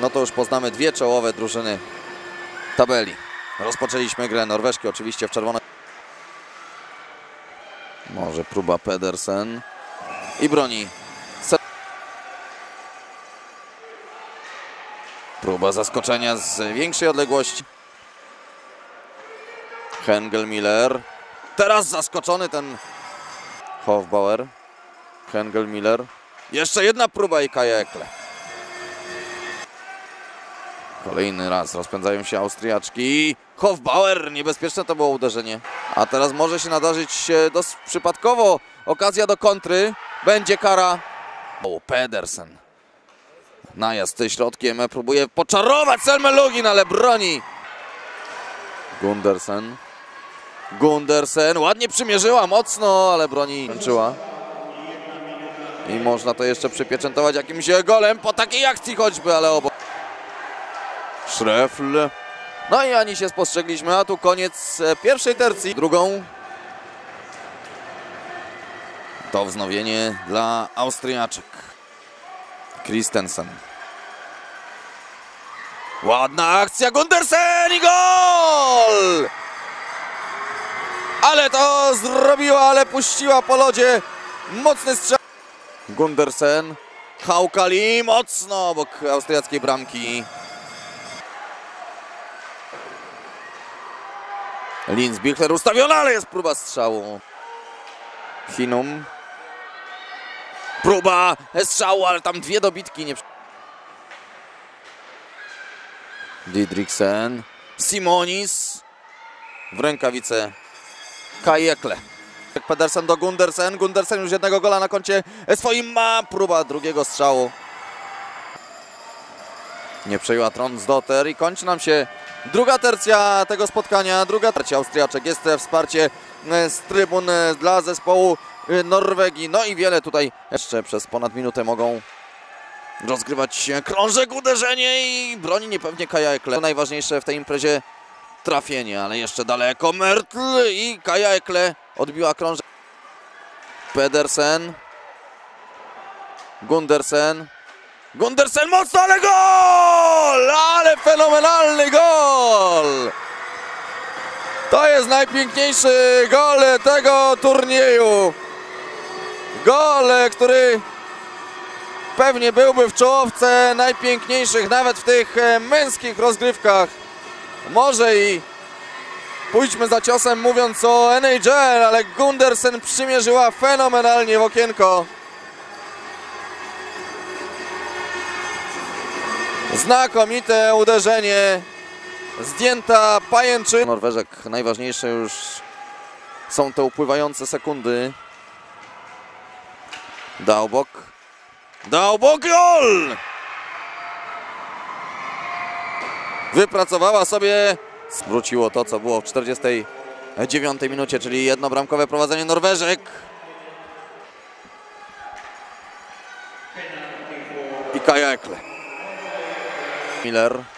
no to już poznamy dwie czołowe drużyny tabeli. Rozpoczęliśmy grę Norweżki oczywiście w czerwonej. Może próba Pedersen i broni. Próba zaskoczenia z większej odległości. Hengel Miller. Teraz zaskoczony ten Hofbauer. Hengel Miller. Jeszcze jedna próba i Kaja Ekle. Kolejny raz rozpędzają się Austriaczki. Hofbauer, niebezpieczne to było uderzenie. A teraz może się nadarzyć e, dos- przypadkowo okazja do kontry. Będzie kara. O, Pedersen. Najazd środkiem próbuje poczarować Selmę Lugin, ale broni. Gundersen. Gundersen ładnie przymierzyła mocno, ale broni kończyła. I można to jeszcze przypieczętować jakimś golem po takiej akcji choćby, ale obok. Szrefl. No i ani się spostrzegliśmy, a tu koniec e, pierwszej tercji. Drugą. To wznowienie dla Austriaczek. Christensen. Ładna akcja Gundersen i gol! Ale to zrobiła, ale puściła po lodzie. Mocny strzał. Gundersen. Haukali mocno obok austriackiej bramki. Linsbichler ustawiona, ale jest próba strzału. Hinum. Próba strzału, ale tam dwie dobitki nie... Didriksen. Simonis. W rękawice Kajekle. Pedersen do Gundersen. Gundersen już jednego gola na koncie swoim ma. Próba drugiego strzału. Nie przejęła Tronsdotter i kończy nam się druga tercja tego spotkania. Druga tercja Austriaczek. Jest wsparcie e, z trybun e, dla zespołu e, Norwegii. No i wiele tutaj jeszcze przez ponad minutę mogą rozgrywać się krążek, uderzenie i broni niepewnie Kaja Ekle. Najważniejsze w tej imprezie trafienie, ale jeszcze daleko Mertl i Kaja Ekle odbiła krążek. Pedersen. Gundersen. Gundersen mocno, ale gol! Ale fenomenalny gol! To jest najpiękniejszy gol tego turnieju. Gol, który pewnie byłby w czołowce najpiękniejszych, nawet w tych e, męskich rozgrywkach. Może i pójdźmy za ciosem mówiąc o NHL, ale Gundersen przymierzyła fenomenalnie w okienko. Znakomite uderzenie. Zdjęta pajęczy. Norweżek najważniejsze już są te upływające sekundy. Dał bok. Dał bok gol! Wypracowała sobie. Zwróciło to, co było w 49 minucie, czyli jednobramkowe prowadzenie Norweżek. I Kaja Ekle. Miller.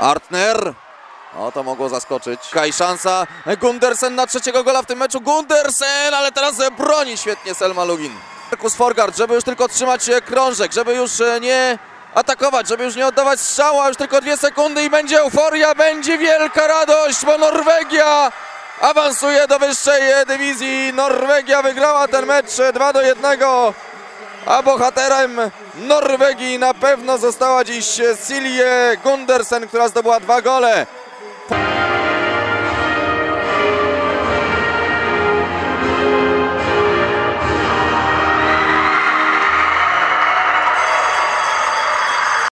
Artner. O, to mogło zaskoczyć. Kaj szansa. Gundersen na trzeciego gola w tym meczu. Gundersen, ale teraz broni świetnie Selma Lugin. Markus Forgard, żeby już tylko trzymać e, krążek, żeby już e, nie atakować, żeby już nie oddawać strzała. Już tylko dwie sekundy i będzie euforia, będzie wielka radość, bo Norwegia awansuje do wyższej e, dywizji. Norwegia wygrała ten mecz 2 do 1. A bohaterem Norwegii na pewno została dziś Silje Gundersen, która zdobyła dwa gole.